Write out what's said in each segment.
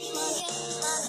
Yeah.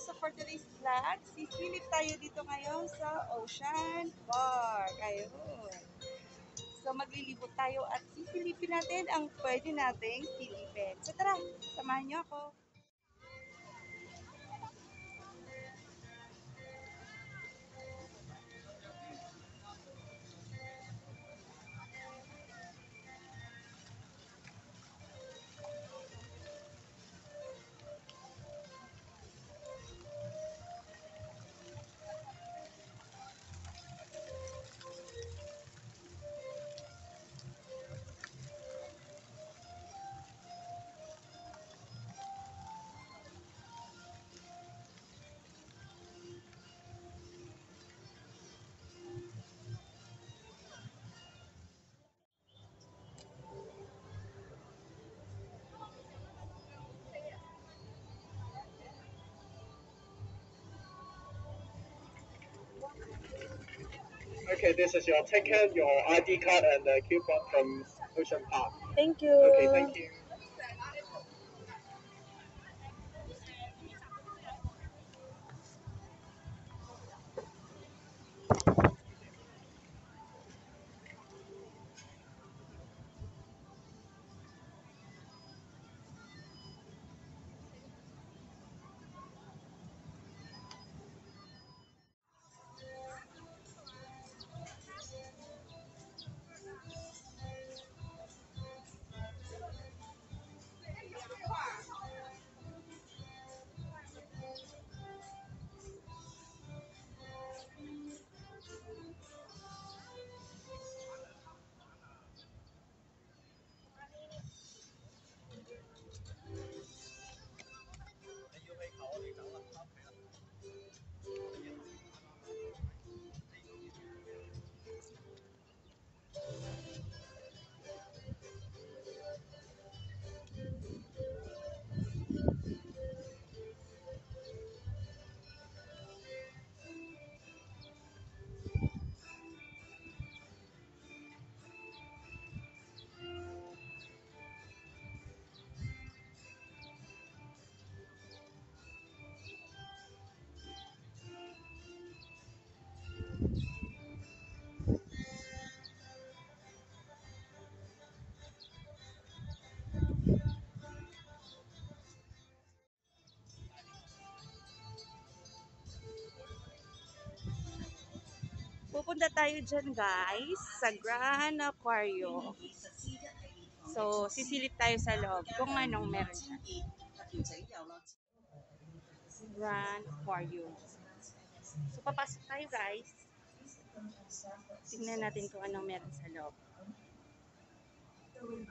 So for today's vlog, sisilip tayo dito ngayon sa Ocean Park. Ayun. So maglilibot tayo at sisilipin natin ang pwede nating silipin. So tara, samahan niyo ako. Okay, this is your ticket, your ID card, and the coupon from Ocean Park. Thank you. Okay, thank you. Pupunta tayo dyan guys sa Grand Aquario. So, sisilip tayo sa loob kung anong meron dyan. Grand Aquarium. So, papasok tayo guys. Tingnan natin kung anong meron sa loob. 各位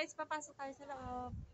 guys, papasok tayo sa loob.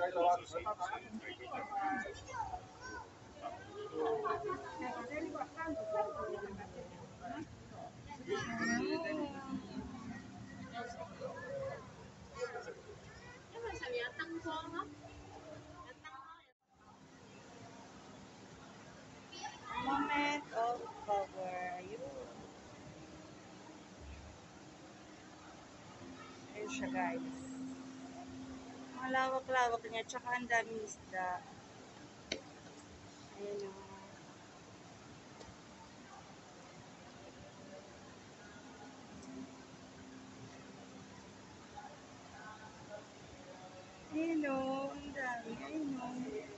因为上面有灯光咯。 Moment of power. Ayun. Ayun siya guys. Malawak-lawak niya. Tsaka ang daming isda. Ayun o. Ayun o. Ang dami. Ayun o. Ayun.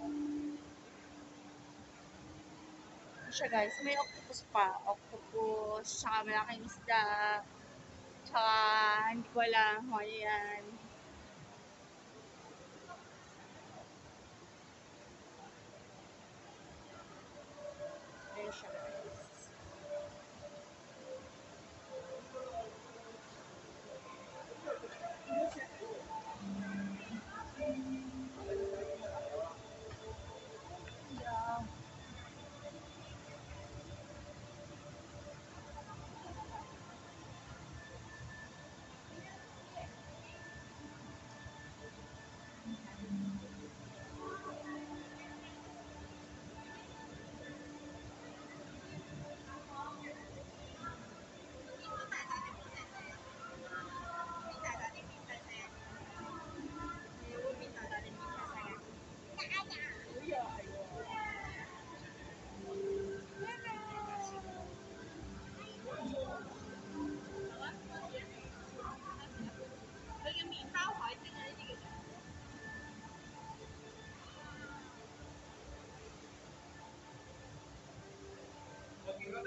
Ano siya guys, may octopus pa. Octopus, tsaka malaking isda. Tsaka, hindi ko alam ano yan. Ito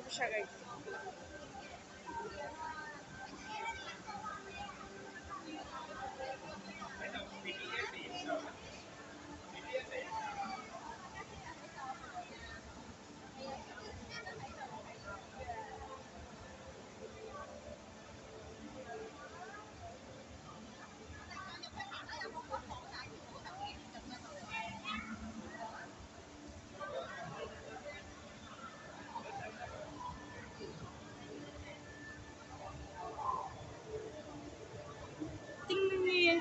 po siya guys.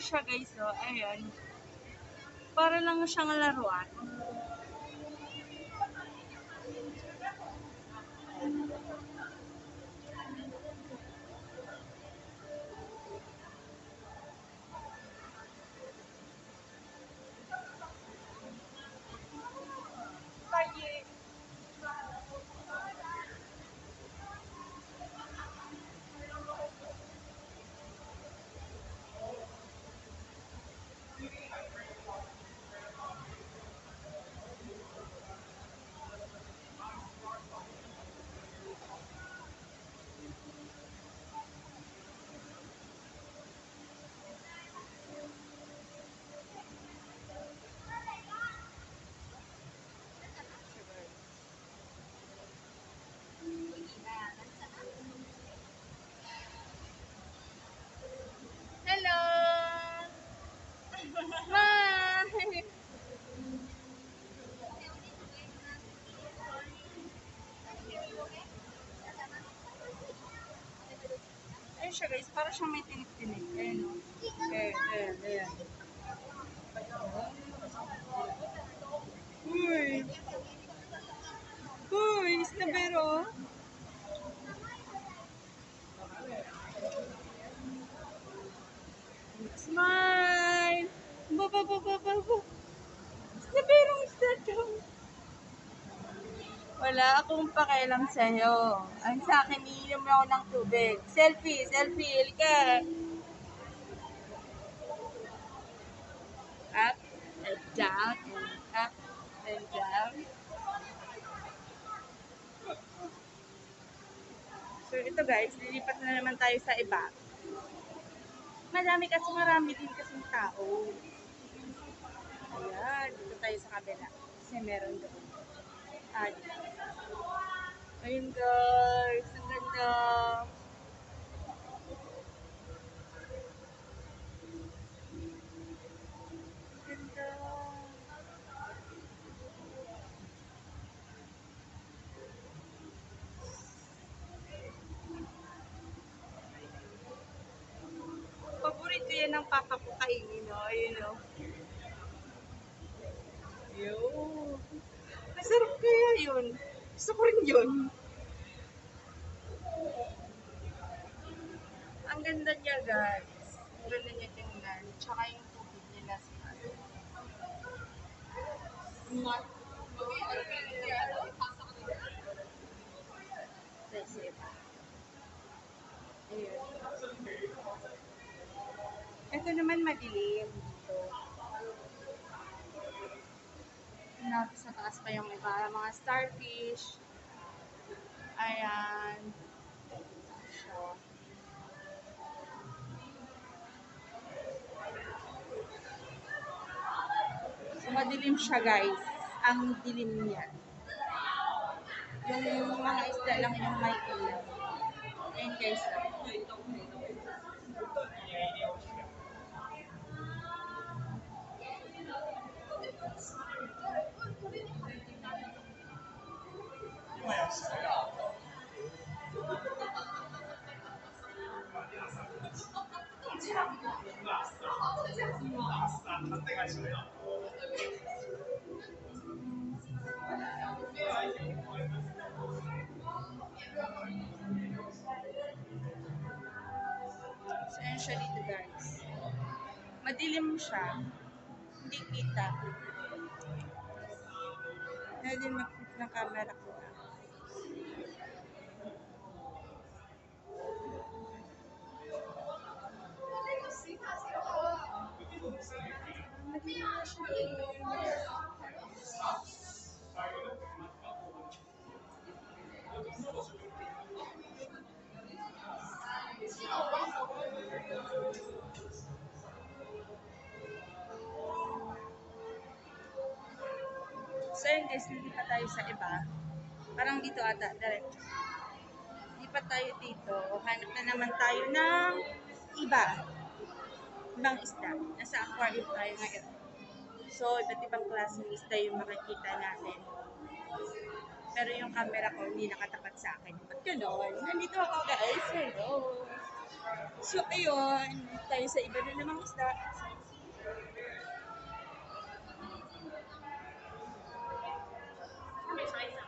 Siya guys, oh. Ayan. Para lang siyang laruan. Tayo. Hello! Bye! Ayun siya guys, para siyang may tinik-tinik. Ayun o. Ayan, ayan, ayan. Uy! Uy, isnabero. Smile! Ba, ba, ba, ba, ba, ba. Isnaberong isda to. Wala akong pakialam sa'yo. Ang sa akin, iinom ako ng tubig. Selfie, selfie, halika. Up and down and up and down. So ito guys, lilipat na naman tayo sa iba. Madami kasi marami din kasing tao. Ayan, dito tayo sa kabila. Kasi meron doon. Dito. Ayun guys, Ganda. Paborito yan ng papa ko kainin, no? Ayun, no? Yun. Masarap kaya yun. Gusto ko rin yun. Ang ganda niya, guys. Ang ganda niya tingnan. Tsaka yung tubig nila sa Sa iba. Ayun. Ito naman madilim dito. Natin sa taas pa yung iba. Mga starfish. Ayan. So, madilim siya guys. Ang dilim niya. Yung mga isda lang yung may ilaw. Ayan guys. So, ayan siya dito guys. Madilim siya. Hindi kita. Kaya din mag ng camera ko. So ayun guys, nilipat tayo sa iba. Parang dito ata, direct. Lipat tayo dito. O, hanap na naman tayo ng iba. Ibang isda. Nasa aquarium tayo ngayon. So, iba't ibang klaseng isda yung makikita natin. Pero yung camera ko hindi nakatapat sa akin. Ba't ganon? Nandito ako guys. Hello. So, ayun. Tayo sa iba na namang isda. Dara,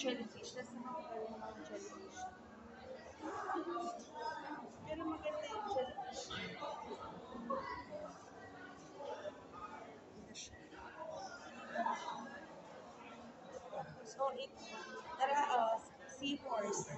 jellyfish. Mga jellyfish. So, it, tara, uh, seahorse.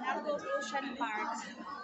Nago Ocean Park.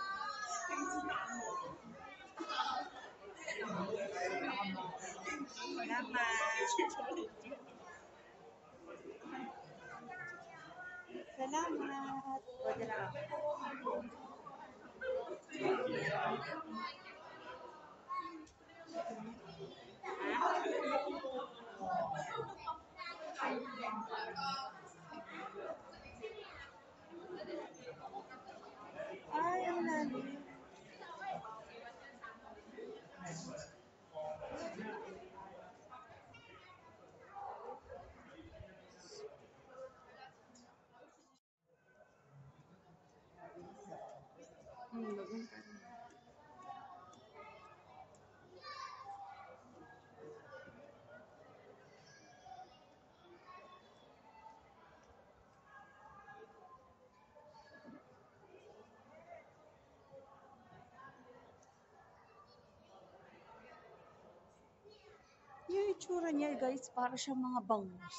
Yung itsura niya, guys, para siyang mga bangus.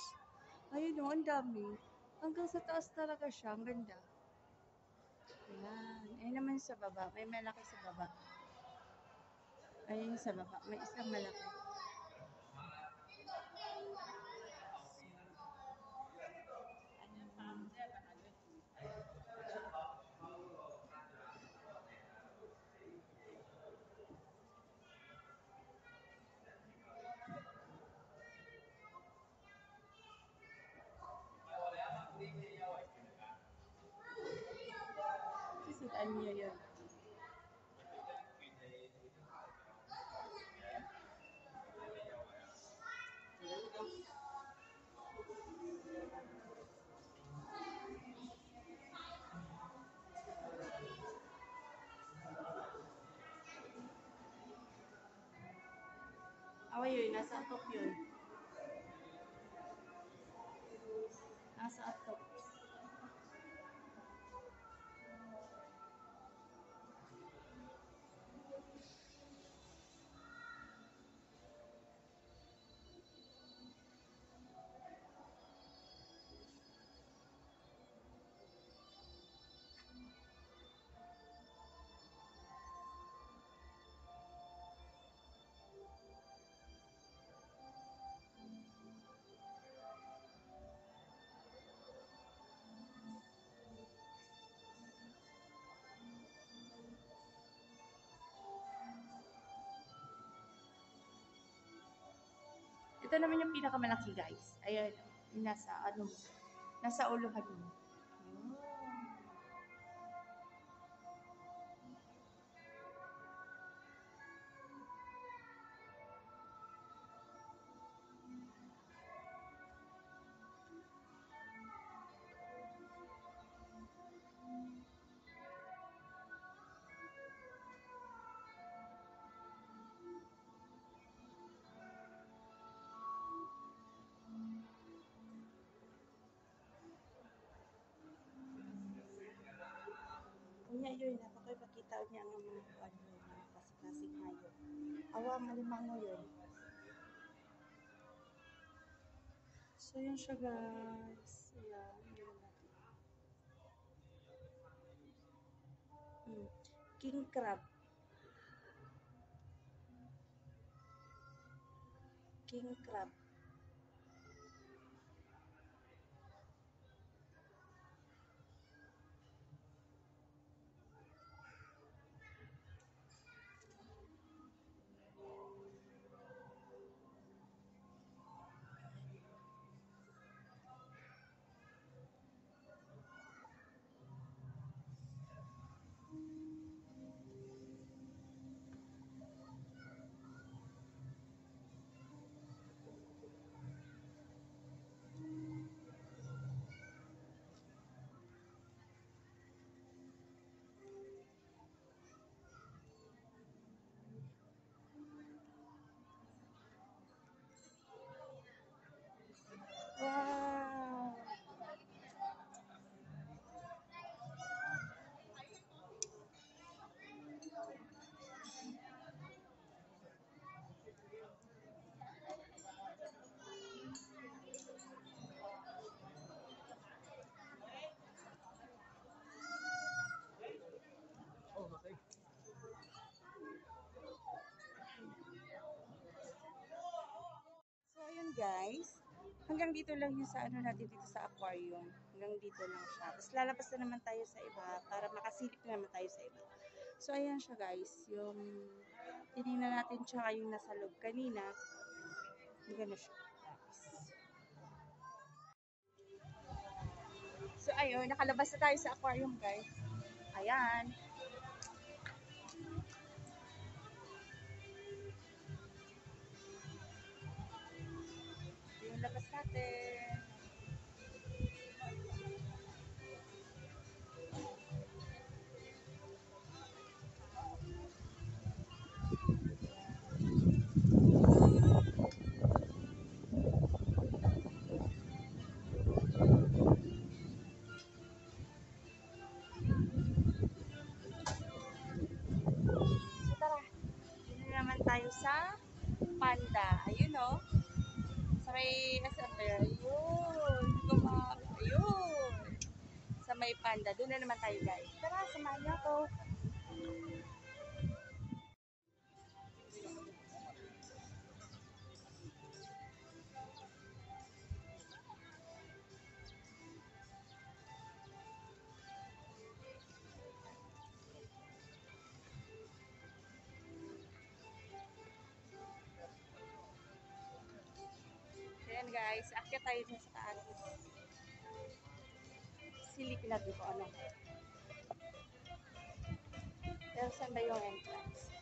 Ayun o, ang dami. Hanggang sa taas talaga siya. Ang ganda. Ayan. Ayun naman sa baba. May malaki sa baba. Ayun sa baba, may isang malaki. Ito naman yung pinakamalaki guys. Ayan, nasa ano. Nasa uluhan mo. Niya ang mga kuan yun, mga klase-klaseng hayop. Awa, malimango yun. So yun siya guys. Ayan, yun natin. Hmm. King crab. King crab. Guys. Hanggang dito lang yung sa ano natin dito sa aquarium. Hanggang dito lang siya. Tapos lalabas na naman tayo sa iba para makasilip na naman tayo sa iba. So, ayan siya guys. Yung tinignan natin siya yung nasa loob kanina. Gano'n siya. So, ayun. Nakalabas na tayo sa aquarium guys. Ayan. Natin. So, tara. Dito tayo sa panda. Ayun o. Sa may, asa ba yun? Ayun. Ma- Ayun. Sa may panda. Doon na naman tayo guys. Tara, samahan niyo ako. Guys. Akyat tayo dun sa taas. Silipin natin kung ano. Pero saan ba yung entrance?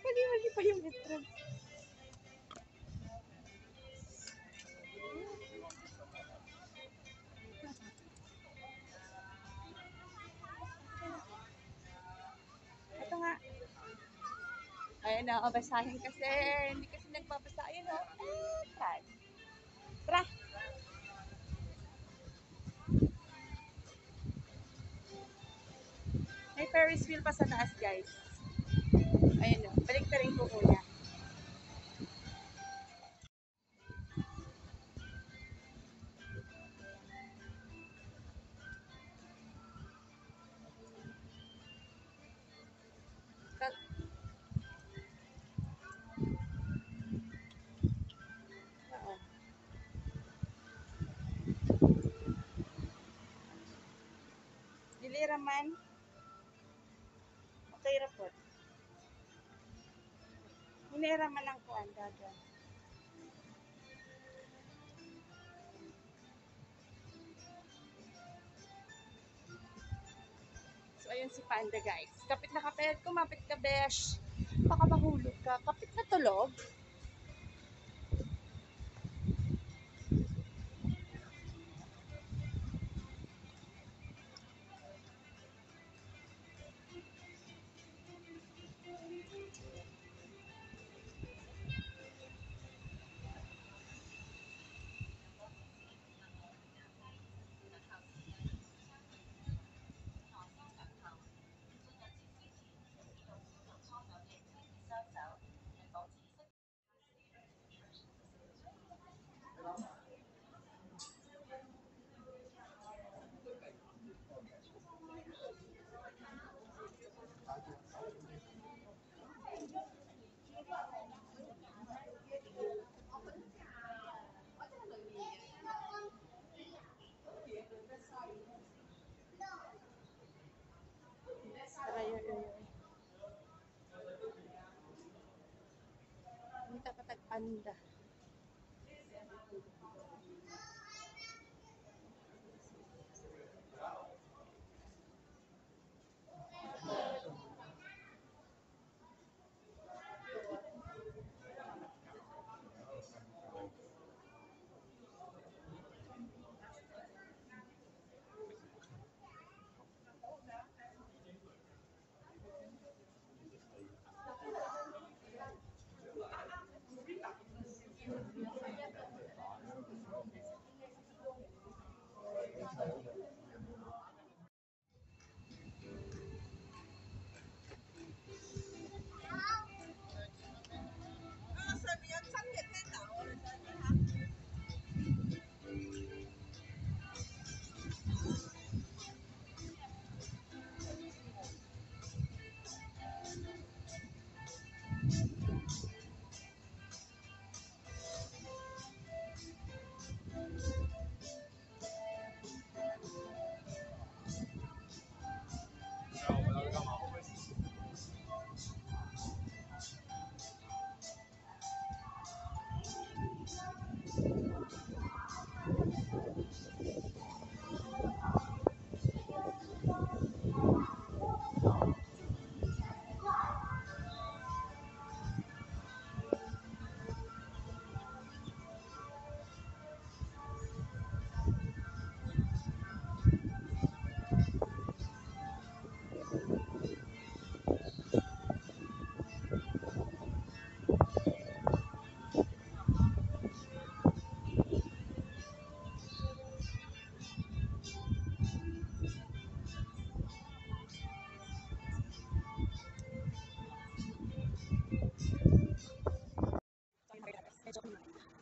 Mali-mali pa yung entrance. Ito nga. Ayan na, basahin kasi. Hindi kasi nagbabasa. Ayan o. Entrance. Tara. May Ferris wheel pa sa taas, guys. Ayan o. Balik na rin po muna. Dili raman. Okay ra po. Hinera man ang kuan. So ayun si Panda guys. Kapit na kapit, kumapit ka besh. Baka mahulog ka. Kapit na tulog. 아닙니다.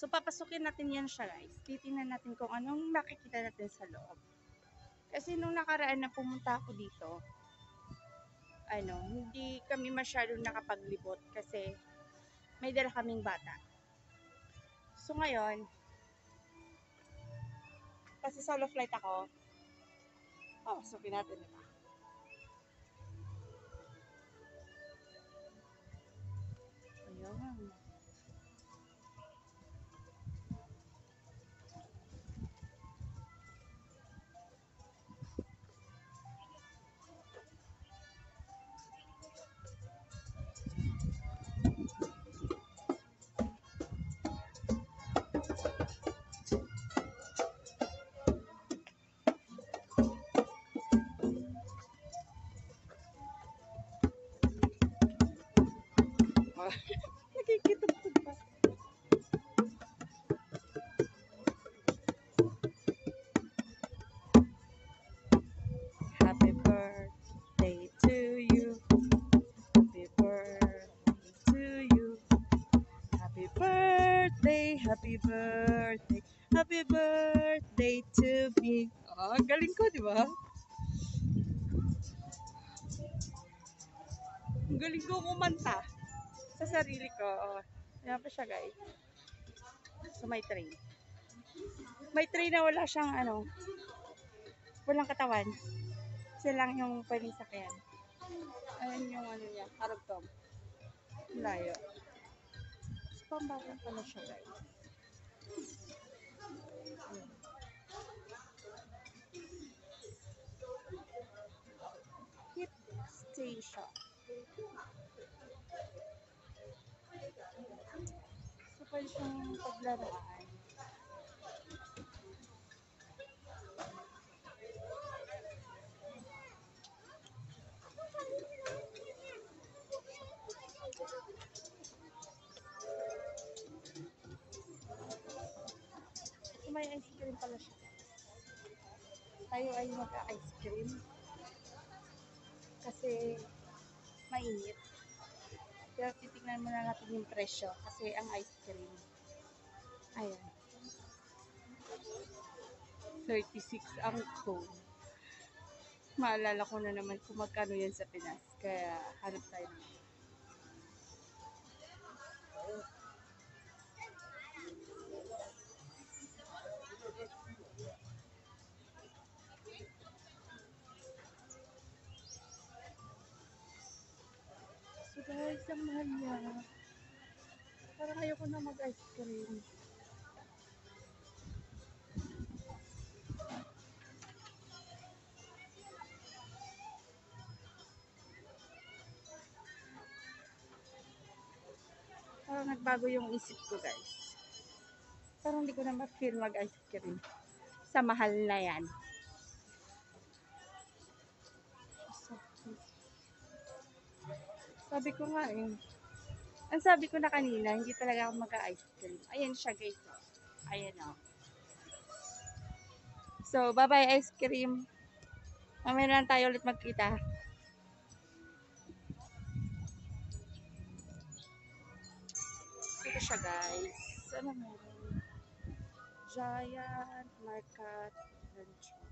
So, papasukin natin yan siya guys. Titingnan natin kung anong makikita natin sa loob. Kasi nung nakaraan na pumunta ako dito, ano, hindi kami masyadong nakapaglibot kasi may dala kaming bata. So ngayon, kasi solo flight ako, oh, so natin ito. Ayan. Nakikitugtog pa. Happy birthday to you. Happy birthday to you. Happy birthday, happy birthday, happy birthday to me. Oh, galing ko, di ba? Galing ko kumanta sa sarili ko. Ayan pa siya, guys. So, may train. May train na wala siyang, ano, walang katawan. Siya lang yung pwedeng sakyan. Ayan yung, ano niya, karugtong. Layo. So, pambata pala siya, guys. Ayan. Hip station. Pwede siyang paglaraan. May ice cream pala siya. Tayo ay mag-ice cream. Kasi mainit. Pero titignan muna natin yung presyo kasi ang ice cream. Ayan. 36 ang cone. Maalala ko na naman kung magkano yan sa Pinas. Kaya hanap tayo ng guys, ang mahal niya. Parang ayoko na mag-ice cream. Parang nagbago yung isip ko guys. Parang hindi ko na ma-feel mag-ice cream. Sa mahal na yan. Sabi ko nga eh. Ang sabi ko na kanina, hindi talaga ako mag-ice cream. Ayan siya guys. oh. Ayan o. So, bye-bye ice cream. Mamaya na tayo ulit magkita. Ito siya guys. Ano meron? Giant Market Venture.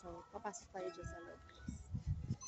So, papasok tayo dyan sa loob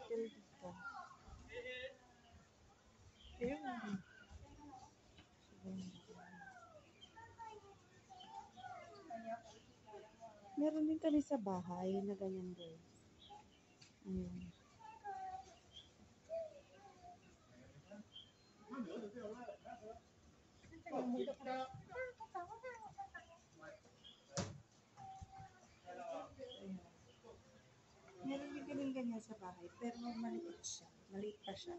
turtle dito. Ayun. Meron din kami sa bahay na ganyan guys. Ayun. Meron din kami ganyan sa bahay, pero maliit siya. Maliit pa siya.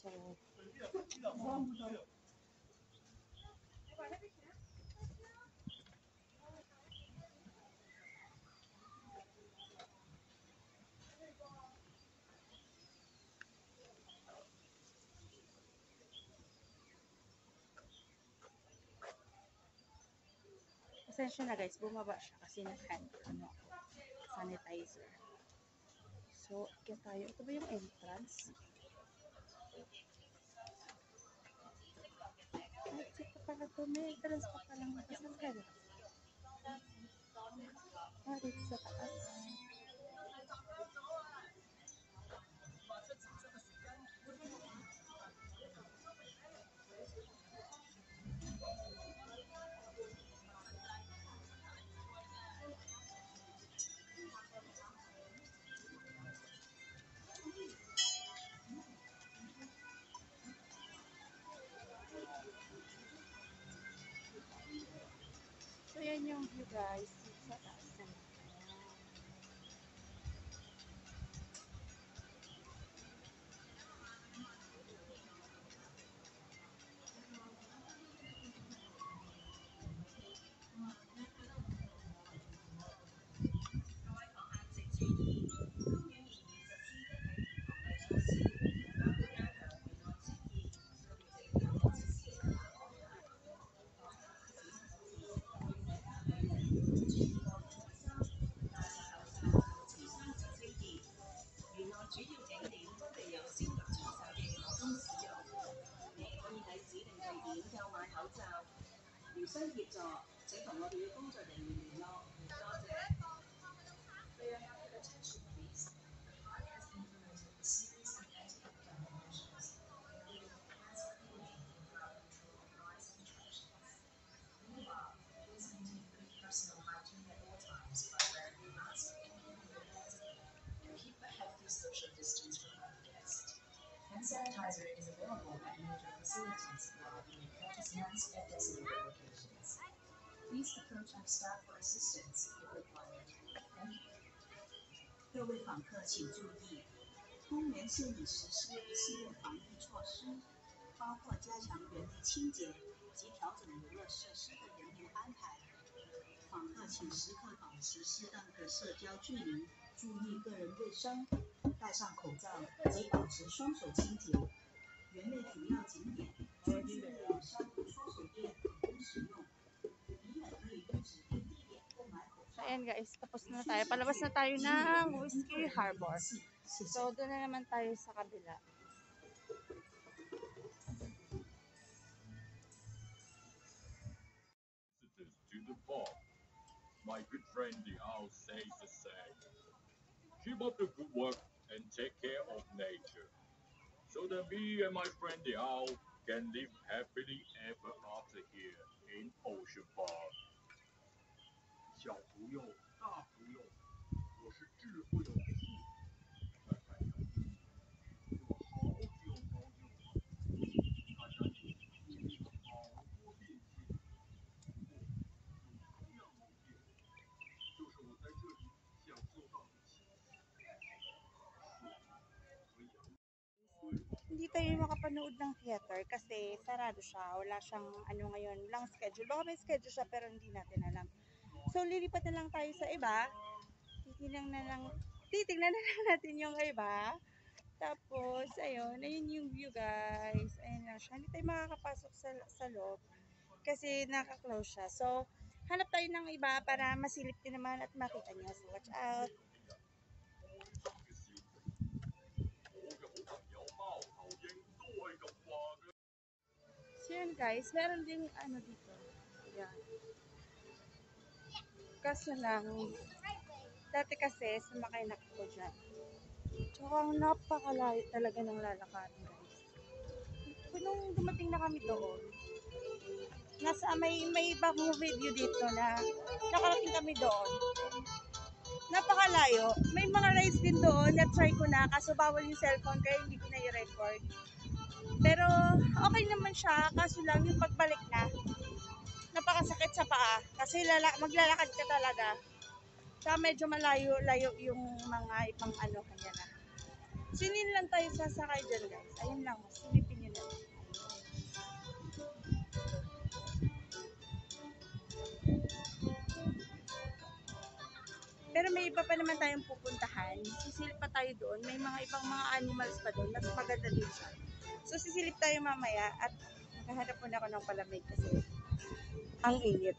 So, Pasensya na guys, bumaba siya kasi nag-hand ano, sanitizer. So, kaya tayo. Ito ba yung entrance? Ay, dito pala to. May entrance pa palang Saan kaya? Ah, dito sa taas. So, yan yung view guys. Dito sa taas naman. Keep 访客请注意，公园现已实施系列防疫措施，包括加强园内清洁及调整游乐设施的人员安排。访客请时刻保持适当的社交距离，注意个人卫生，戴上口罩及保持双手清洁。园内主要景点全区设有消毒搓手店可供使用，你也可以于指定地。Ayan guys. Tapos na tayo. Palabas na tayo ng Whiskey Harbor. So, doon na naman tayo sa kabila. to the park. My good friend the owl says the same. Keep up the good work and take care of nature. So that me and my friend the owl can live happily ever after here in Ocean Park. 小朋友，大朋友，我是智慧的树，在海洋里我好久好久了，大家有经历了好多变迁。同样某天，就是我在这里享受到的清新。水和阳 Hindi tayo makapanood ng theater kasi sarado siya. Wala siyang ano ngayon, lang schedule. Baka may schedule siya pero hindi natin alam. So, lilipat na lang tayo sa iba. Titignan na lang, titignan na lang natin yung iba. Tapos, ayun, ayun yung view guys. Ayun lang siya. Hindi tayo makakapasok sa, sa loob kasi nakaklose siya. So, hanap tayo ng iba para masilip din naman at makita niyo. So, watch out. So, yan guys. Meron din ano dito. Ayan. Kaso lang, dati kasi sumakay na ako dyan. Tsaka napakalayo talaga ng lalakarin guys. Nung dumating na kami doon, nasa may may bagong video dito na nakarating kami doon. Napakalayo. May mga rides din doon na try ko na kaso bawal yung cellphone kaya hindi ko na i-record. Pero okay naman siya, kaso lang yung pagbalik na, napakasakit sa paa. Kasi lala, maglalakad ka talaga. Sa medyo malayo-layo yung mga ibang ano kanya na. Sinin lang tayo sasakay dyan guys. Ayun lang, silipin nyo na. Pero may iba pa naman tayong pupuntahan. Sisilip pa tayo doon. May mga ibang mga animals pa doon. Mas maganda din siya. So, sisilip tayo mamaya at nakahanap muna ako ng palamig kasi ang init.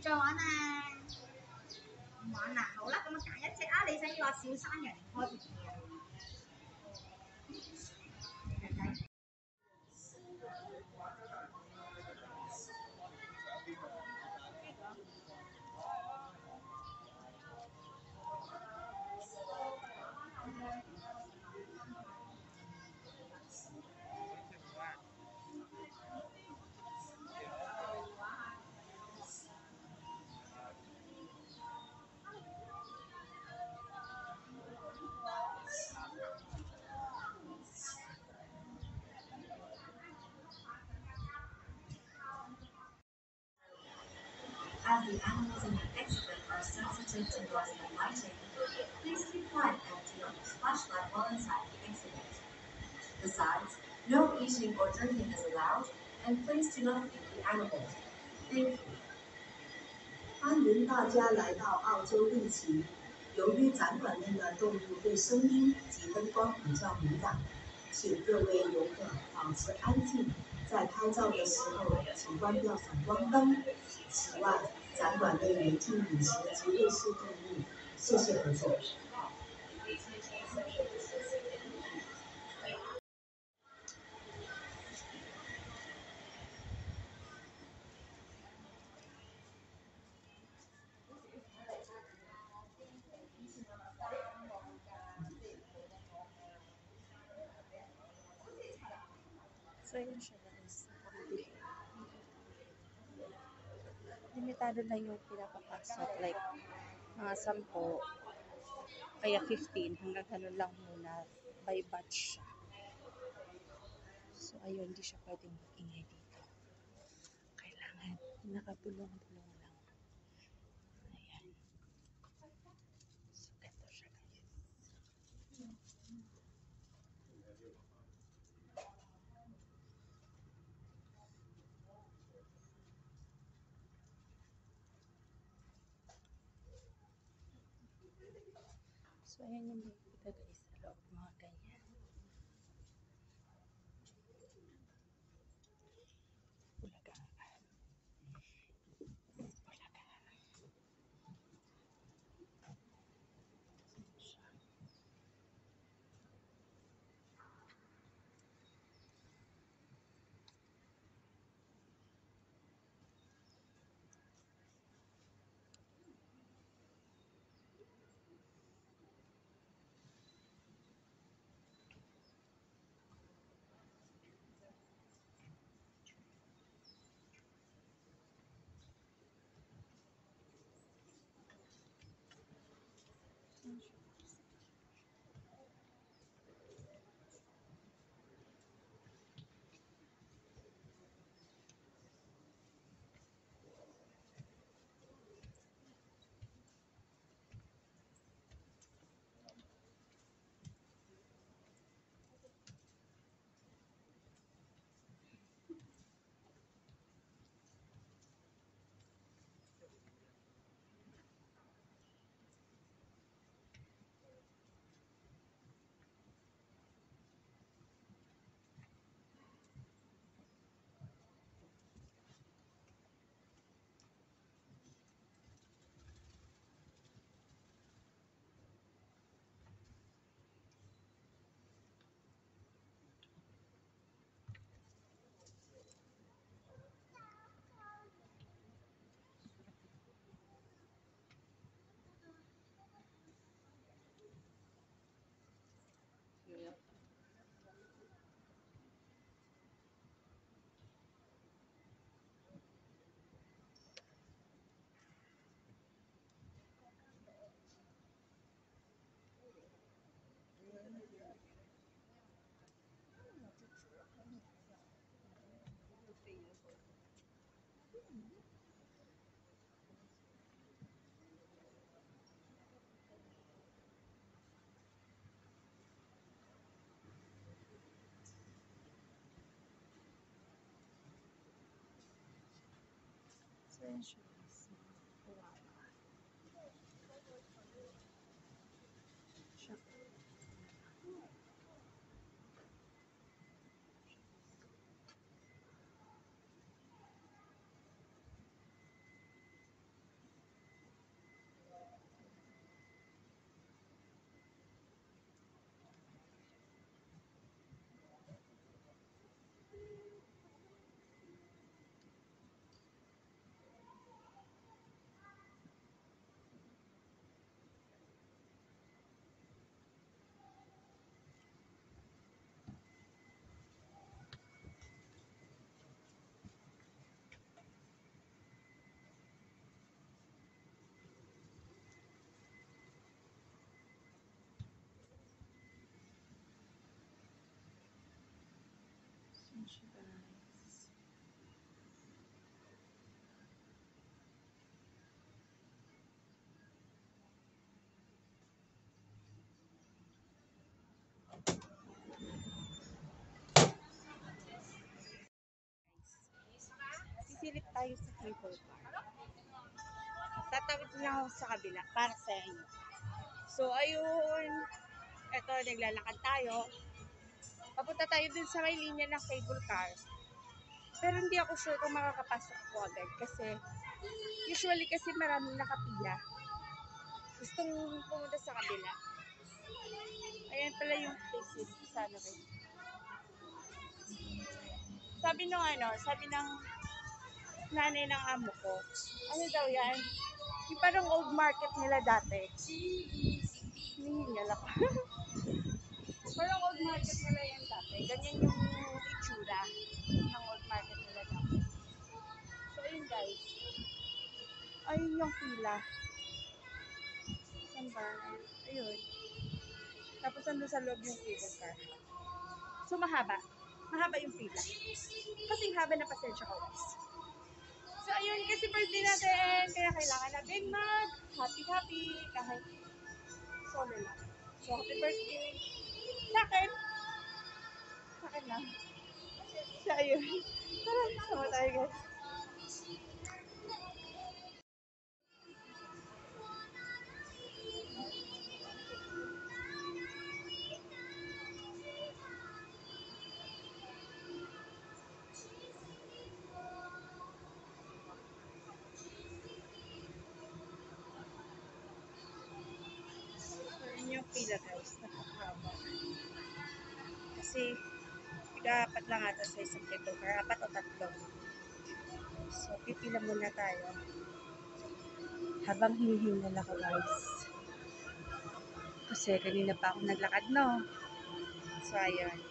再玩啊！唔玩啊，好啦，咁啊拣一只啊，你想要阿小山人開片嘅。As the animals in the exhibit are sensitive to noise and lighting, please keep quiet and do not use flashlight while inside the exhibit. Besides, no eating or drinking is allowed, and please do not feed the animals. Thank you. 欢迎大家来到澳洲绿奇。由于展馆内的动物对声音及灯光比较敏感，请各位游客保持安静，在拍照的时候请关掉闪光灯。此外，展馆的违禁品涉及类似定义，谢谢合作。Limitado lang yung pinapapasok. Like, mga 10. Kaya 15. Hanggang ganun lang muna. By batch siya. So, ayun. Hindi siya pwedeng ingay dito. Kailangan nakatulong-tulong lang. Ayan. So, ganito siya guys. So, ayan yung So, tayo sa cable car. Tatawid lang ako sa kabila para sa inyo. So, ayun. Eto, naglalakad tayo. Papunta tayo dun sa may linya ng cable car. Pero hindi ako sure kung makakapasok ko agad kasi usually kasi maraming nakapila. Gustong pumunta sa kabila. Ayan pala yung places sa ano yun. Sabi nung ano, sabi ng nanay ng amo ko, ano daw yan? Yung parang old market nila dati. Hinihingal ako. parang old market nila yan dati. Ganyan yung itsura ng old market nila dati. So, ayun guys. Ayun yung pila. Saan ba? Ayun. Tapos andun sa loob yung cable car. So, mahaba. Mahaba yung pila. Kasing haba na pasensya ko guys. So, ayun, kasi birthday natin. Kaya kailangan natin mag happy happy kahit solo lang. So, happy birthday. Sa akin. Sa akin lang. So, ayun. Tara, sama tayo guys. Ata sa isang car. Apat o tatlo. So, pipila muna tayo. Habang hinihingal ako guys. Kasi kanina pa ako naglakad, no? So, ayun.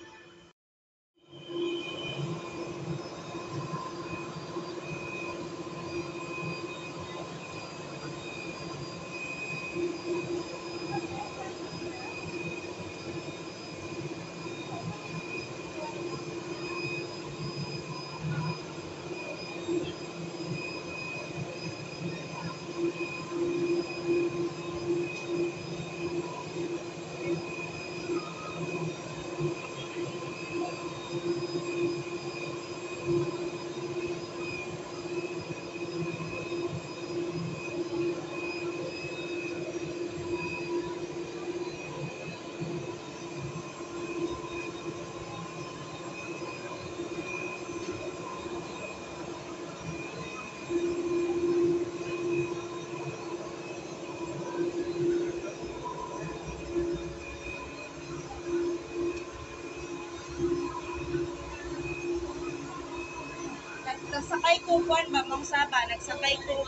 Ba mong saba, nagsakay ko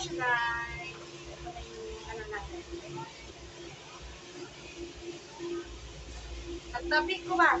siya guys. Ito na ano natin. At tabi ko ba?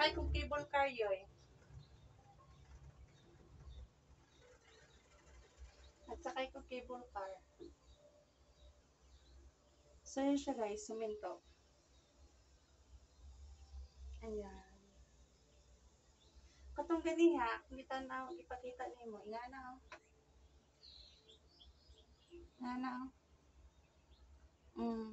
Sakay kong cable car yun. At sakay ko cable car. So, yun siya guys, suminto. Ayan. Katong ganiha, kita na ako, ipakita niyo mo. Nga na ako. Nga na ako. Mm.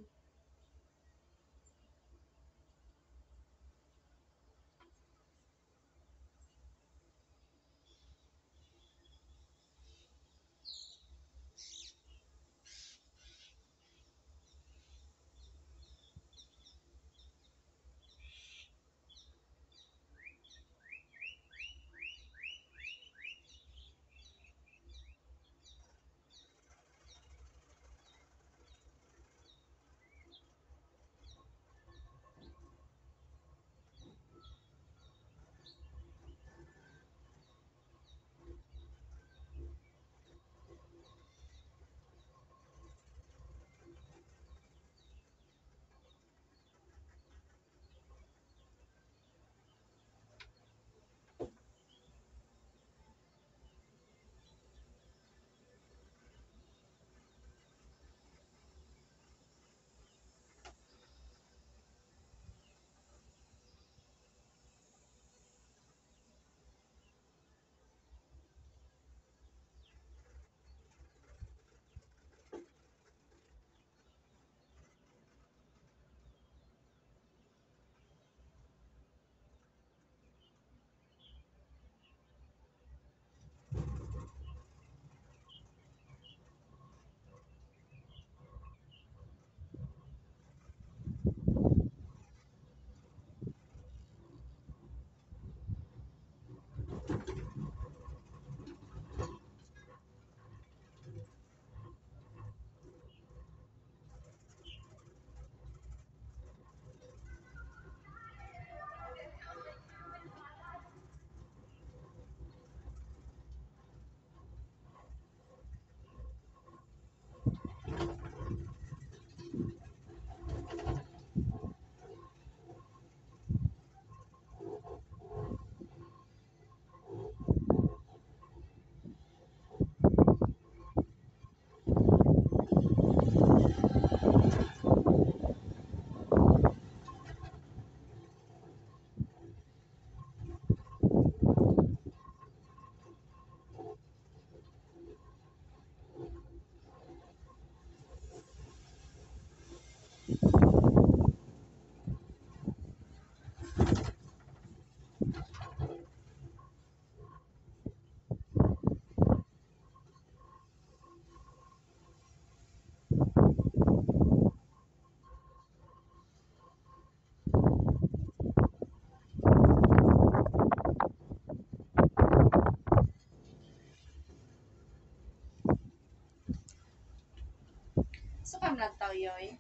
So, kam lang tao yoy.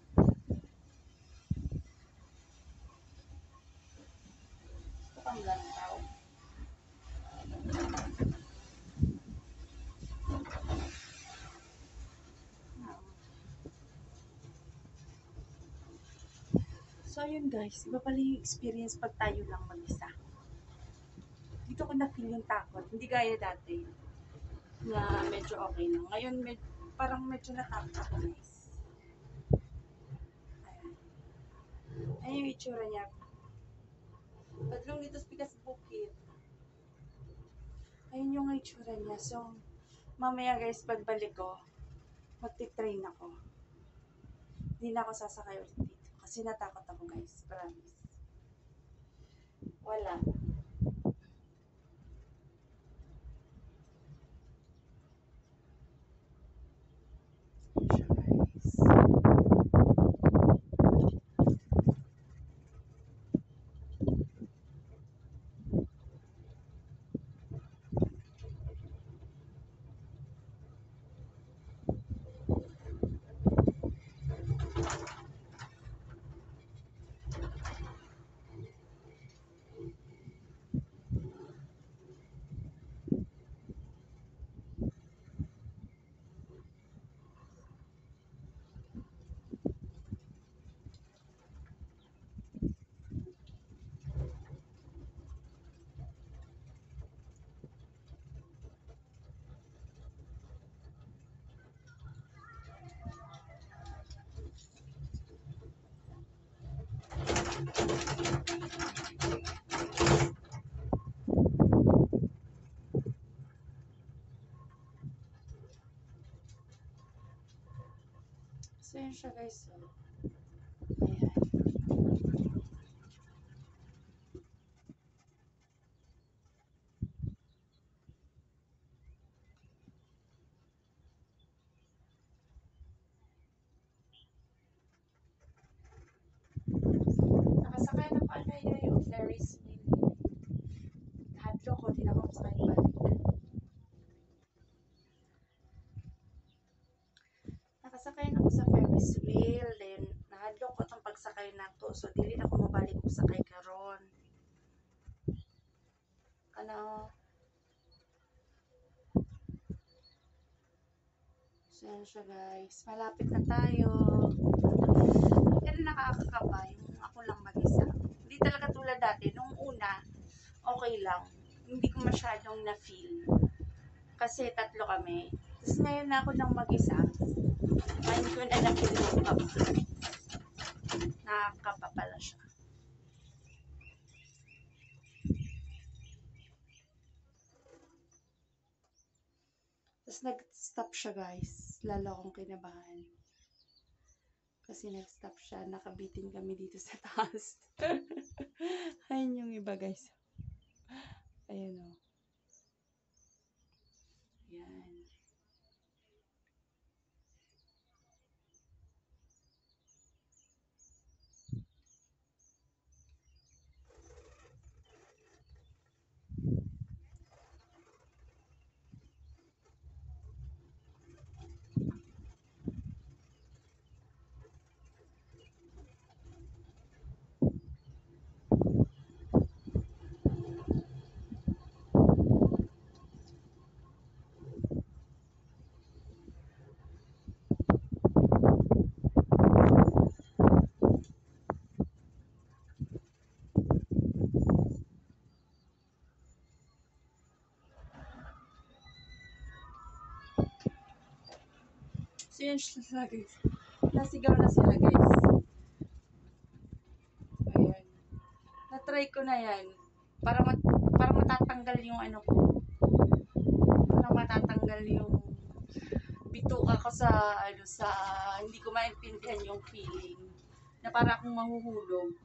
So, kam lang tao. So, yun guys. Iba pala yung experience pag tayo lang mag-isa. Dito ko na-feel yung takot. Hindi gaya dati. Na medyo okay lang. Ngayon, med parang medyo natakot ako guys. Ayan yung itsura niya. Tatlong dito sa Pikas Bukid. Ayun yung itsura niya. So, mamaya guys, pagbalik ko, magti-train ako. Hindi na ako sasakay ulit dito. Kasi natakot ako guys. Promise. Wala. Siya guys. So, ayan. Nakasakay na pala yun yung Ferris wheel. Hadlo ko, di na ako sakay balik. Nakasakay na ko sa Ferris wheel then nahadlok ko tong pagsakay na so dili na ko mabalik og sakay karon ano? So yan siya guys. Malapit na tayo. Pero nakakakaba ako lang mag-isa. Hindi talaga tulad dati. Nung una okay lang. Hindi ko masyadong na-feel. Kasi tatlo kami. Tapos ngayon na ako lang mag-isa Mind ko na lang yung kaba. Nakakaba pala siya. Tapos nag-stop siya guys. Lalo akong kinabahan. Kasi nag-stop siya. Nakabitin kami dito sa taas. Ayun yung iba guys. Ayun o. Yan. So yun siya guys. Nasigaw na sila guys. Ayan. Na-try ko na yan. Para, mat para matatanggal yung ano ko. Para matatanggal yung bituka ko sa ano sa hindi ko maintindihan yung feeling na para akong mahuhulog.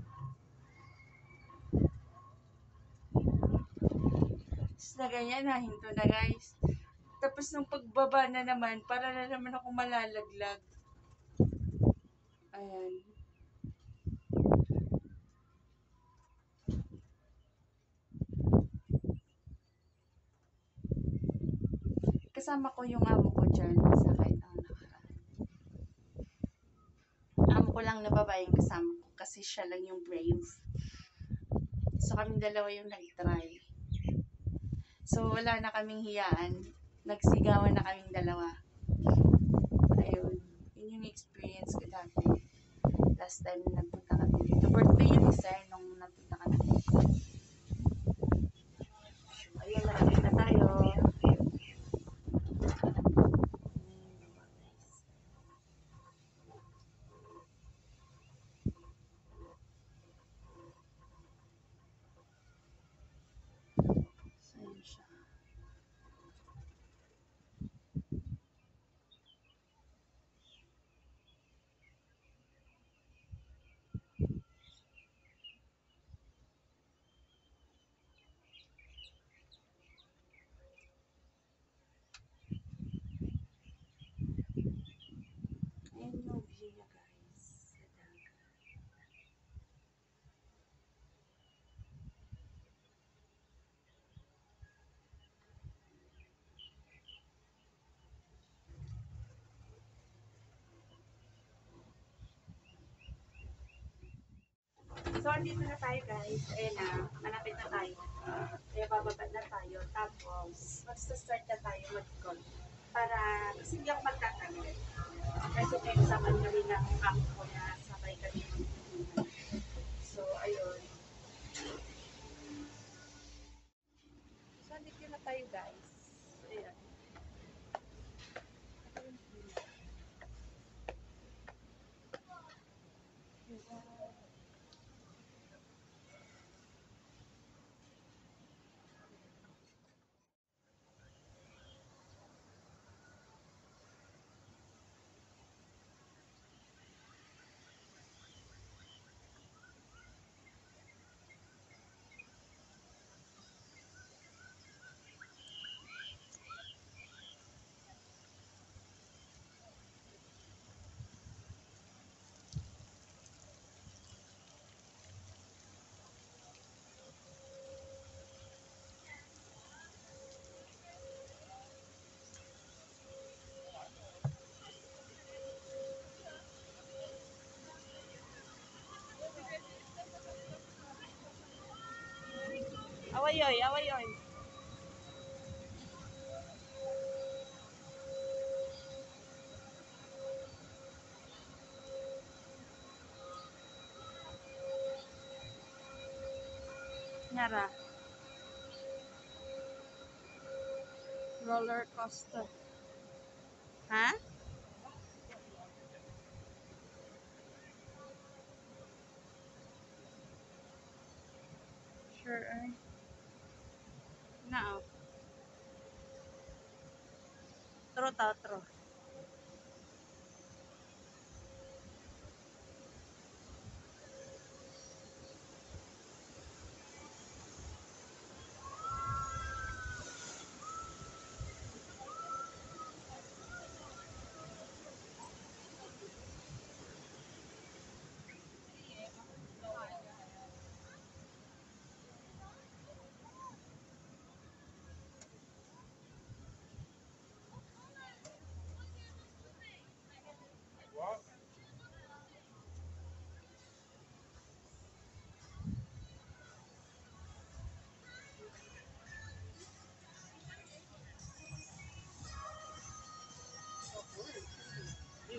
Tapos na ganyan na, hinto na guys. Tapos nung pagbaba na naman, para na naman ako malalaglag. Ayan. Kasama ko yung amo ko dyan sa kahit ang nakaraan. Amo ko lang na babaeng kasama ko kasi siya lang yung brave. So kami dalawa yung nag-try. So wala na kaming hiyaan nagsigawan na kaming dalawa. Ayun. Yun yung experience ko dati. Last time na nagpunta kami dito. Birthday yun ni Sir nung nagpunta kami dito. Ayun, malapit na tayo. So, yun siya. So, andito na tayo guys. Ayan na, malapit na tayo. Kaya bababa na tayo. Tapos, magsa-start na tayo mag-call. Para, kasi hindi ako magtatanong. Kasi may na rin ang amo ko na sabay kami. So, ayun. So, andito na tayo guys. Ayan. Awayoy, awayoy. Nara. Roller coaster. Ha? Sure. ay. Na oh. Tro ta,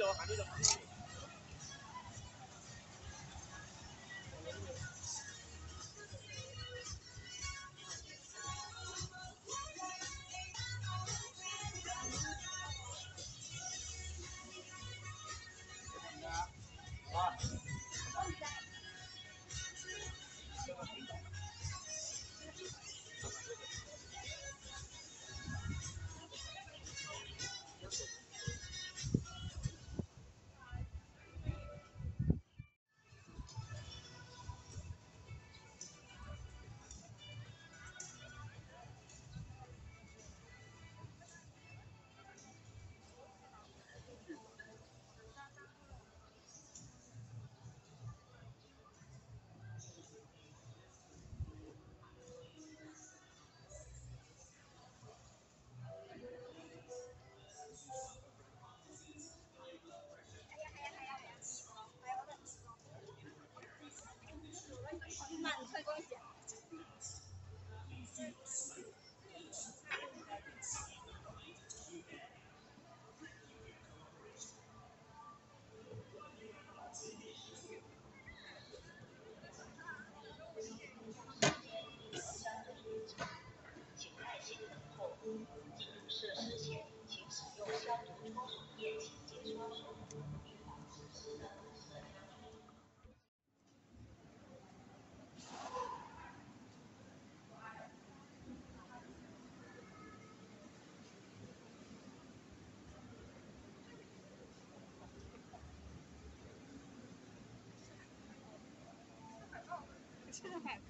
Kalau. to the head.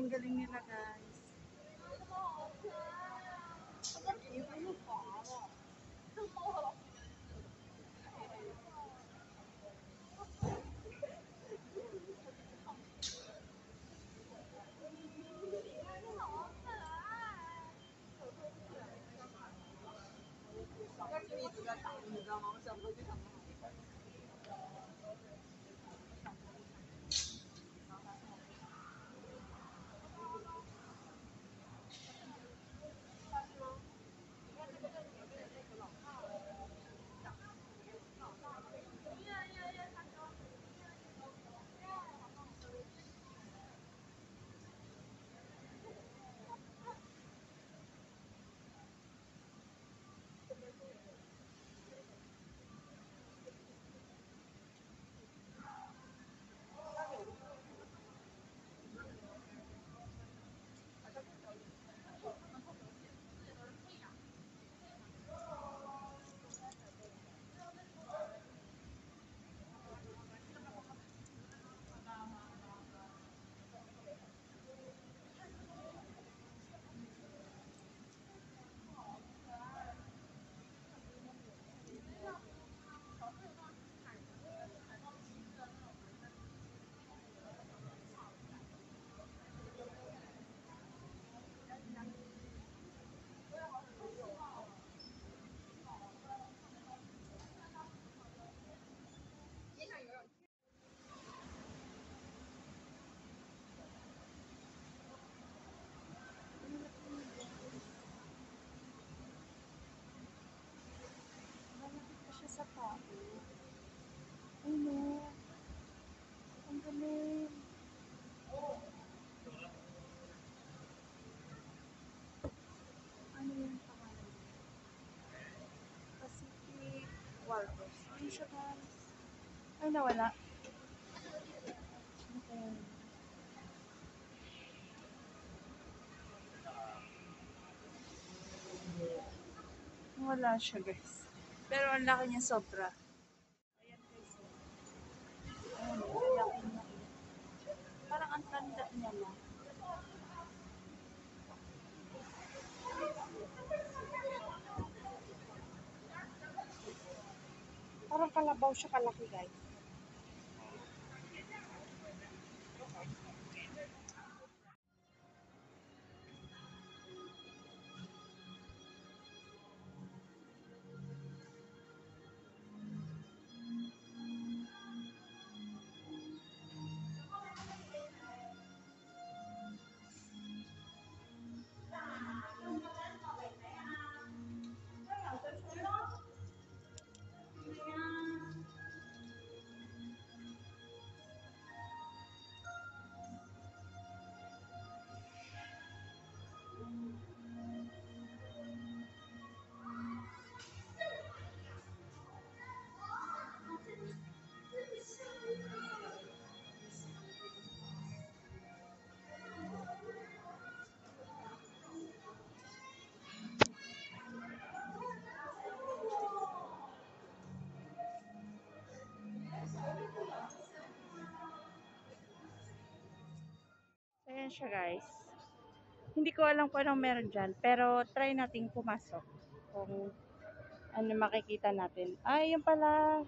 Galing-galing nila guys. Walrus. Ano siya guys? Ay nawala. Wala siya guys. Pero ang laki niya sobra. Ayan guys. oh. Ayan, ang laki niya. Parang ang tanda niya lang. Parang kalabaw siya kalaki guys. Ayan siya guys. Hindi ko alam kung anong meron dyan. Pero try nating pumasok. Kung ano makikita natin. Ay, yun pala.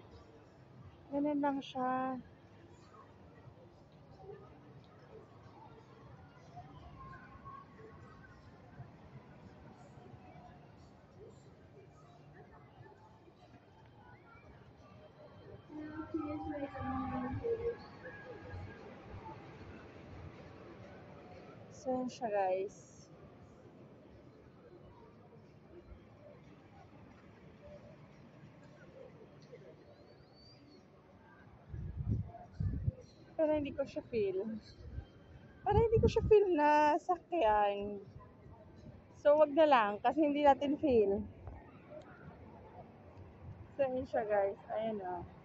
Ganun lang siya. Yun siya guys. Pero hindi ko siya feel. Para hindi ko siya feel na sakyan. So, wag na lang kasi hindi natin feel. So, yun siya guys. Ayan o. sobrang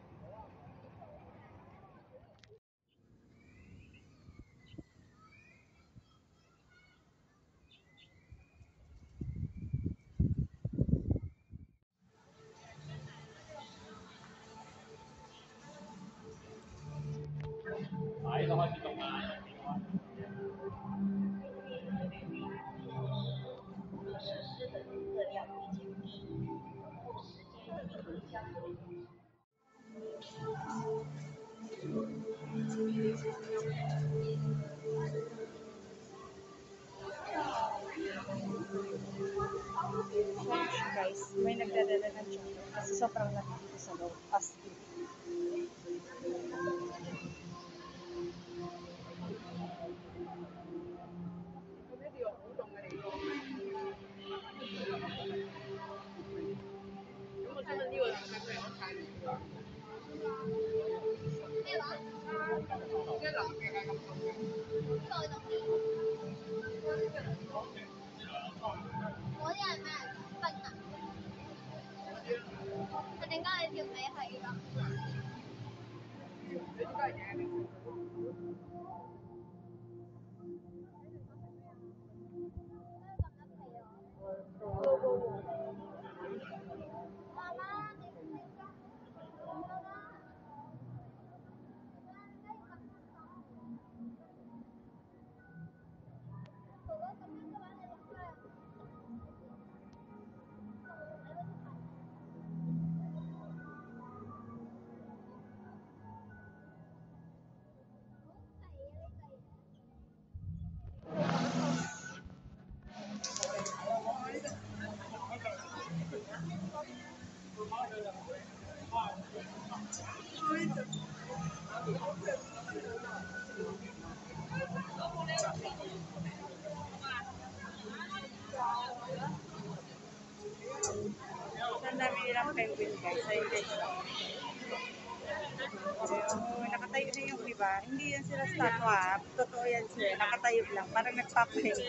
sila statwa. Totoo yan sila. Nakatayo lang. Parang nagpapahinga.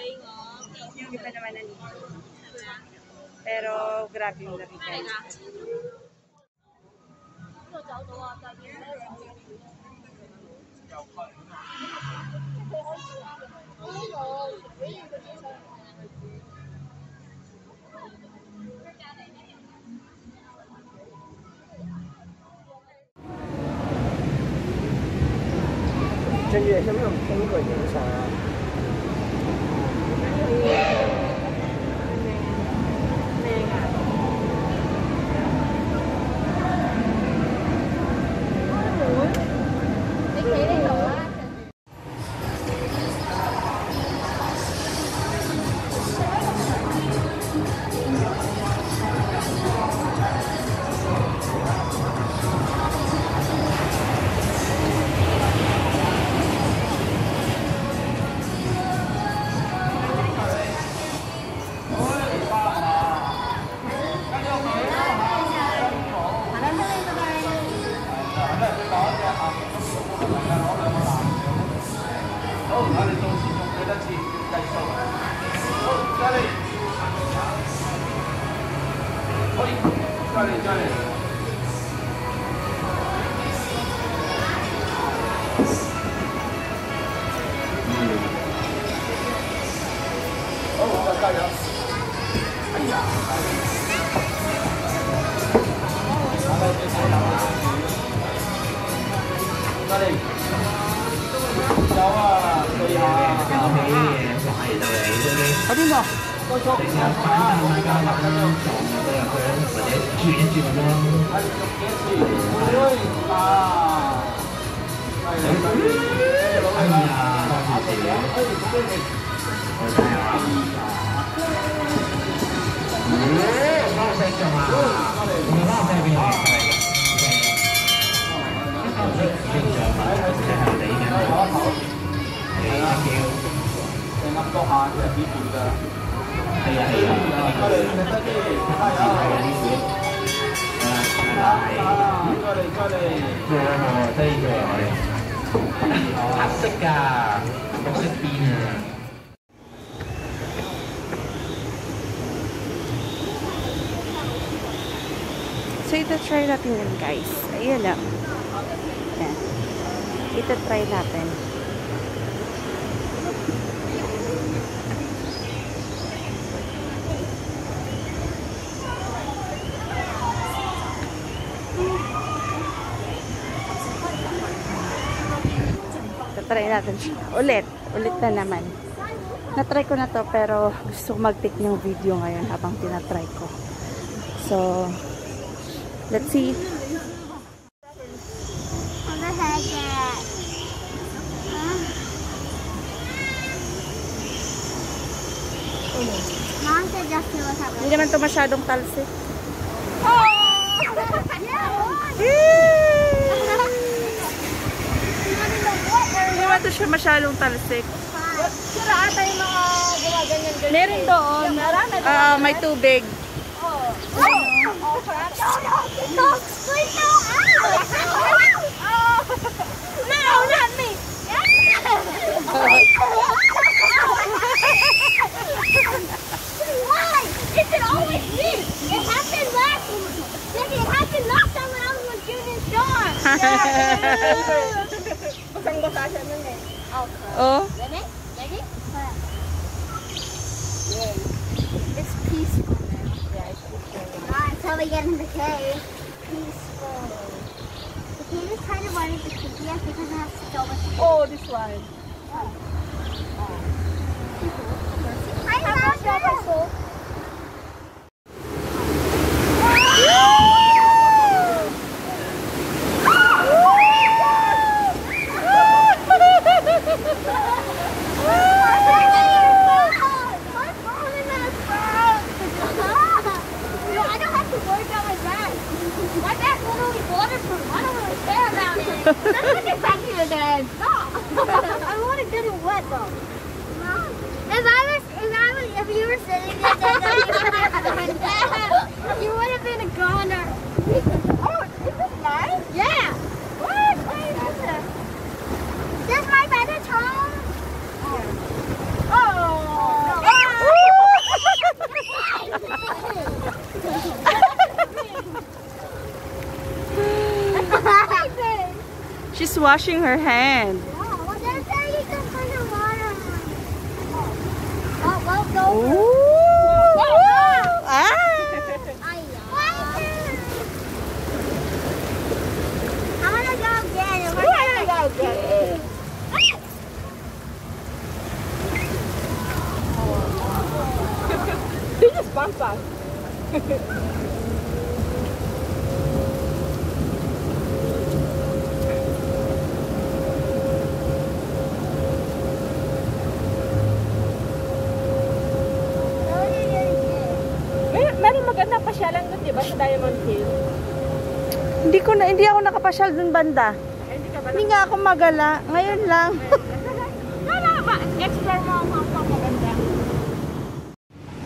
Yung iba naman nandito. Pero grabe yung lari guys. 생기에서는 생긴 거예요, 사. So, try natin siya. Ulit. Ulit na naman. Na-try ko na to pero gusto ko mag-take ng video ngayon habang tinatry ko. So, let's see. Hindi naman to masyadong talsik. Oh! Hindi naman to siya masyadong talsik. Sira ata yung mga gumaganyan ganyan. Meron doon. Ah, may tubig. Oh, crap. No, no, no, please no. Oh. No, not me. Why? Is it always me? It happened last it happened last time when I was with Junior Sean. Oh. Ready? Ready? It's peaceful now. Yeah, it's peaceful. Not until we get in the cave. Peaceful. The cave is kind of one of the creepiest because it has so much. Oh, this one. I found it. I washing her hand. Nakapasyal doon banda. hindi ka ba? Hindi nga ako magala. Ngayon lang. Wala ba? Explore mo ang maganda.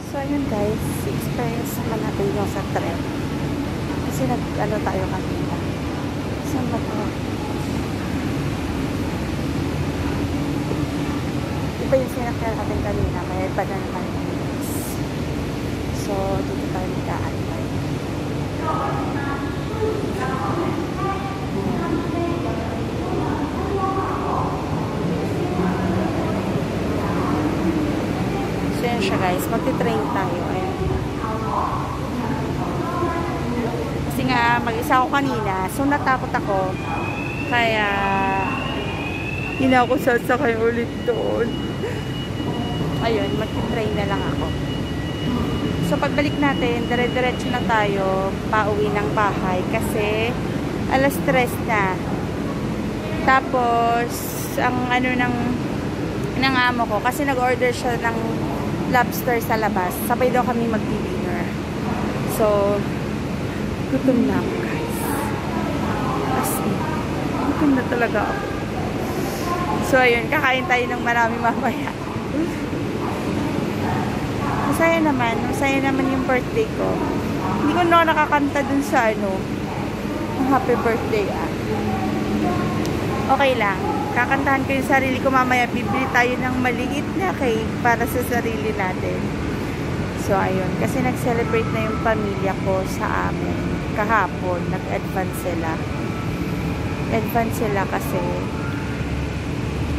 So, ayun guys. Experience naman natin yung sa trip. Kasi nag, ano tayo kanina. Saan ba to? Iba yung sinakyan natin kanina. May iba na naman. So, dito tayo mag-aantay. So, yun siya guys. Magti-train tayo. Ayan. Kasi nga, mag-isa ako kanina. So, natakot ako. Kaya, hindi ako sasakay ulit doon. Ayun, magti-train na lang ako. So, pagbalik natin, dire-diretso na tayo pauwi ng bahay kasi alas stress na. Tapos, ang ano ng ng amo ko, kasi nag-order siya ng lobster sa labas. Sabay daw kami mag-dinner. So, gutom na ako, guys. As in, gutom na talaga ako. So, ayun, kakain tayo ng marami mamaya. Masaya naman. Masaya naman yung birthday ko. Hindi ko na nakakanta dun sa ano, happy birthday ah. Okay lang. Kakantahan ko yung sarili ko mamaya. Bibili tayo ng maliit na cake para sa sarili natin. So, ayun. Kasi nag-celebrate na yung pamilya ko sa amin. Kahapon, nag-advance sila. Advance sila kasi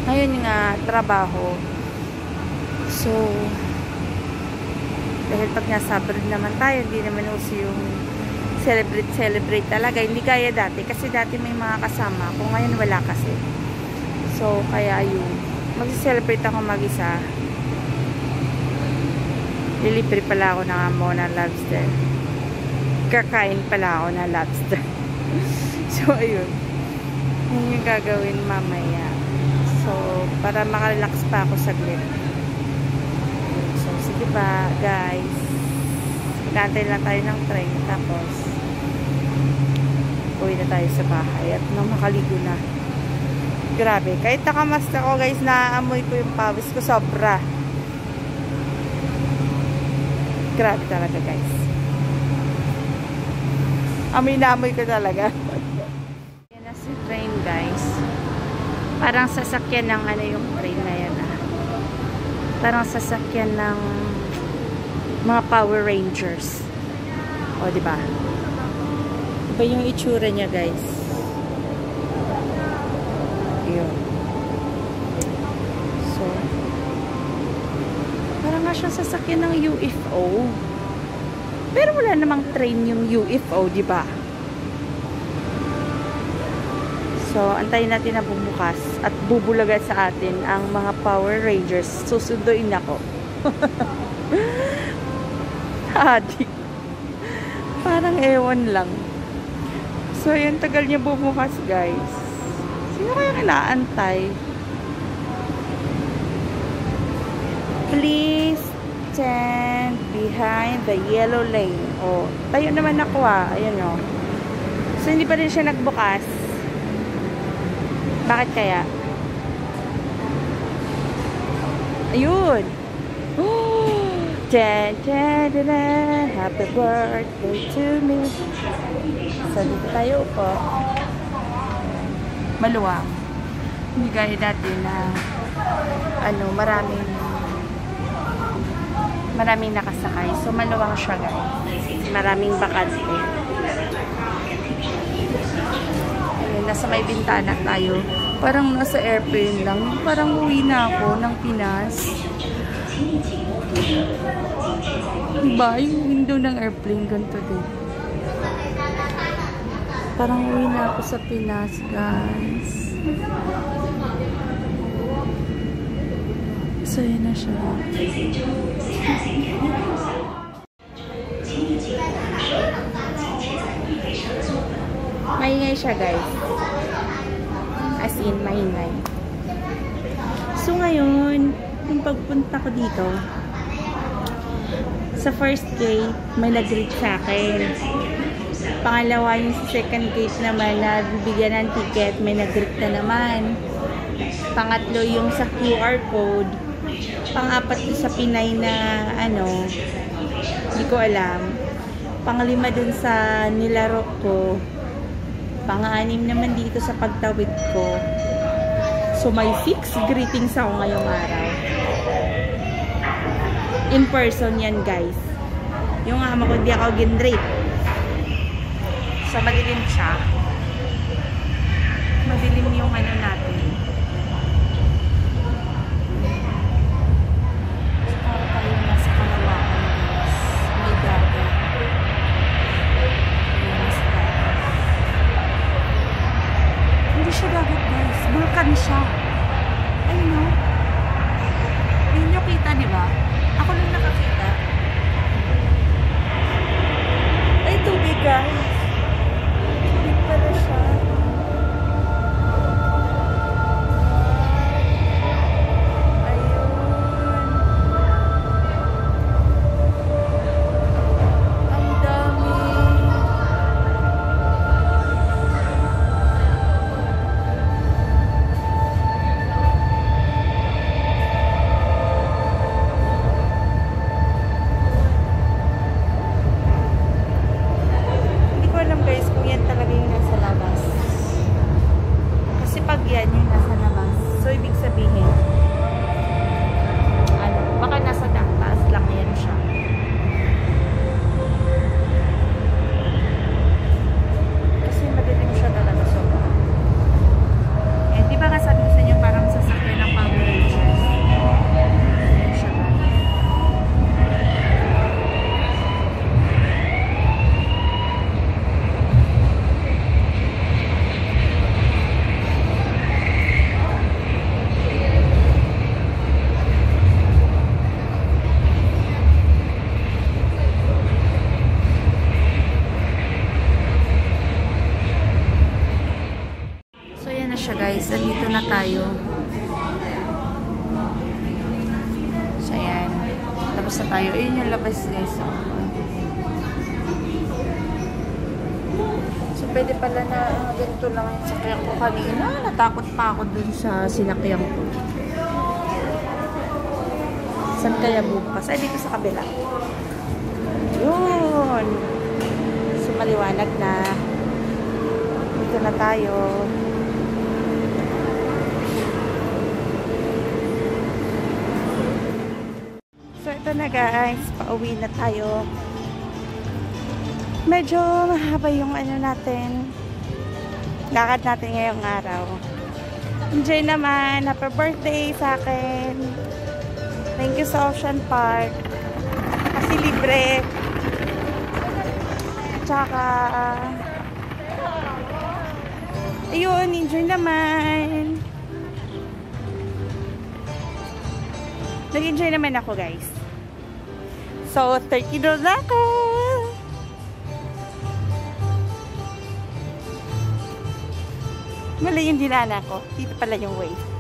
ngayon nga, trabaho. So, dahil pag nasa abroad naman tayo, hindi naman uso yung celebrate, celebrate talaga. Hindi kaya dati. Kasi dati may mga kasama. Kung ngayon wala kasi. So, kaya yung mag-celebrate ako mag-isa. Lilibre pala ako ng amo ng lobster. Kakain pala ako ng lobster. so, ayun. Yun yung gagawin mamaya. So, para makarelax pa ako saglit. So, sige ba, guys. Magantay lang tayo ng train. Tapos, uwi na tayo sa bahay at nang makaligo na. Grabe. Kahit nakamas ako guys, naaamoy ko yung pawis ko sobra. Grabe talaga guys. Amoy na amoy ko talaga. Yan na si train guys. Parang sasakyan ng ano yung train na yan ah. Parang sasakyan ng mga Power Rangers. O, di ba? Iba yung itsura niya, guys. Nga siyang sasakyan ng UFO. Pero wala namang train yung UFO, di ba? So, antayin natin na bumukas at bubulagan sa atin ang mga Power Rangers. Susunduin ako. Adik. Parang ewan lang. So, ayan, tagal niya bumukas, guys. Sino kaya inaantay? Please stand behind the yellow lane. Oh, tayo naman ako ah. Ayan oh. So, hindi pa rin siya nagbukas. Bakit kaya? Ayun. Dun, dun, dun, dun. Happy birthday to me. So, dito tayo po. Maluwang. Hindi gaya dati na ano, maraming maraming nakasakay. So, maluwang siya guys. Maraming bakante. Ayun, nasa may bintana tayo. Parang nasa airplane lang. Parang uwi na ako ng Pinas. Diba? Yung window ng airplane ganito din. Parang uwi na ako sa Pinas, guys. So, yun na siya. Maingay siya, guys. As in, maingay. So, ngayon, yung pagpunta ko dito, sa first gate, may nag-greet sa akin. Pangalawa, yung second gate naman, na bibigyan ng ticket, may nag-greet na naman. Pangatlo, yung sa QR code. Pang-apat sa Pinay na, ano, hindi ko alam. Panglima dun sa nilaro ko. Pang-anim naman dito sa pagtawid ko. So, may six greetings ako ngayong araw. In person yan, guys. Yung ama ko, hindi ako ginrate. So, madilim siya. Madilim sa sinakyan ko. Saan kaya bukas? Ay, dito sa kabila. Yun. So, maliwanag na. Dito na tayo. So, ito na guys. Pauwi na tayo. Medyo mahaba yung ano natin. Lakad natin ngayong araw. Enjoy naman. Happy birthday sa akin. Thank you sa Ocean Park. Kasi libre. Tsaka, ayun, enjoy naman. Nag-enjoy naman ako, guys. So, 30 doon na ako. Mali yung dinana ko. Dito pala yung way.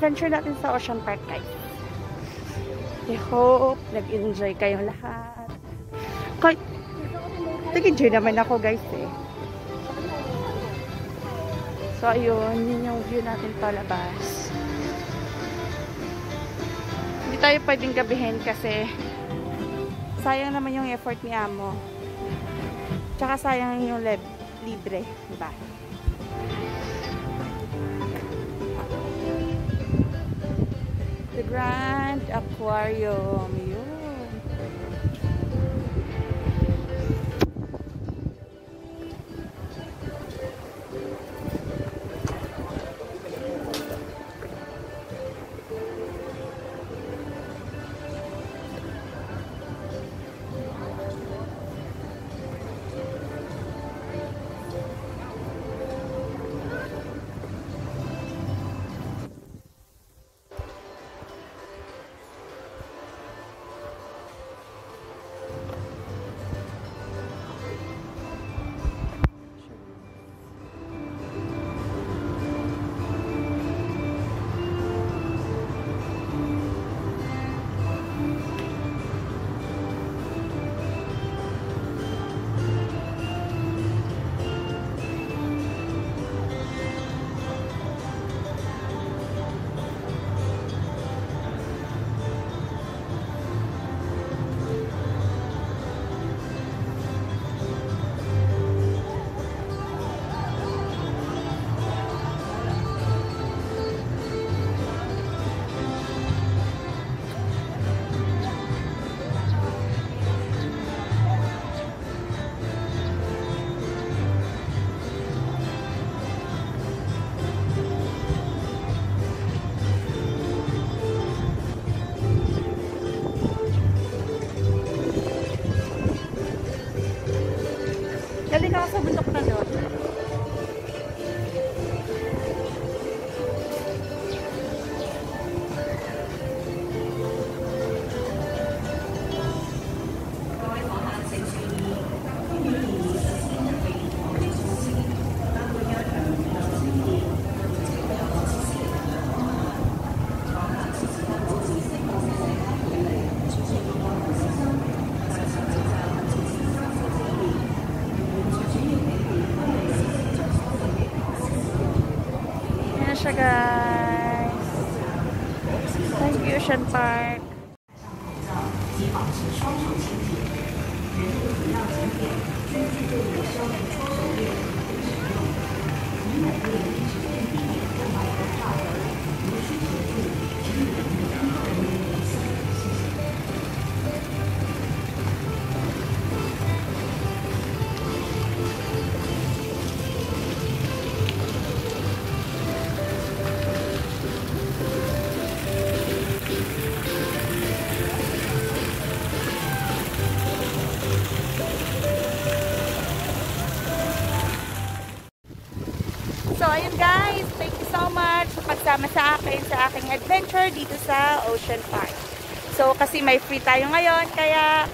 Adventure natin sa Ocean Park, guys. I hope nag-enjoy kayong lahat. Kahit, nag-enjoy naman ako, guys, eh. So, ayun, yun yung view natin palabas. Hindi tayo pwedeng gabihin kasi sayang naman yung effort ni Amo. Tsaka sayang yung lib- libre, diba? The Grand Aquarium. Yun. Ocean Park. So, kasi may free tayo ngayon, kaya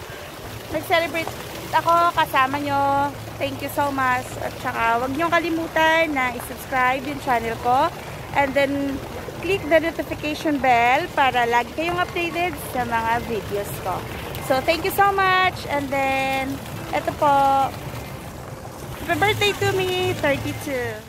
nag-celebrate ako kasama nyo. Thank you so much. At saka, huwag nyo kalimutan na i-subscribe yung channel ko. And then, click the notification bell para lagi kayong updated sa mga videos ko. So, thank you so much. And then, eto po. Happy birthday to me, 32.